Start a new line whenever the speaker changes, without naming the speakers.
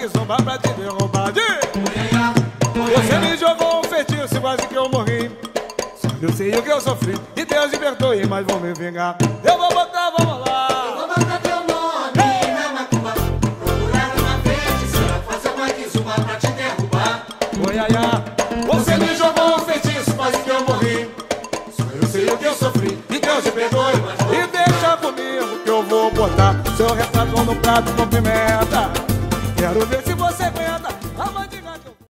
que zomba pra te derrubar. Você me jogou um feitiço, quase que eu morri. Só eu sei o que eu sofri. E Deus me perdoe, mas vou me vingar. Eu vou botar, vamos lá.
Eu vou botar teu nome na macumba. Procurar uma feiticeira, fazer uma quizumba pra te derrubar.
Oi, ai, ai.
Você me jogou um feitiço, quase que eu morri. Só eu sei o que eu sofri. E Deus me perdoe,
botar seu retrato no prato, com pimenta, Quero ver se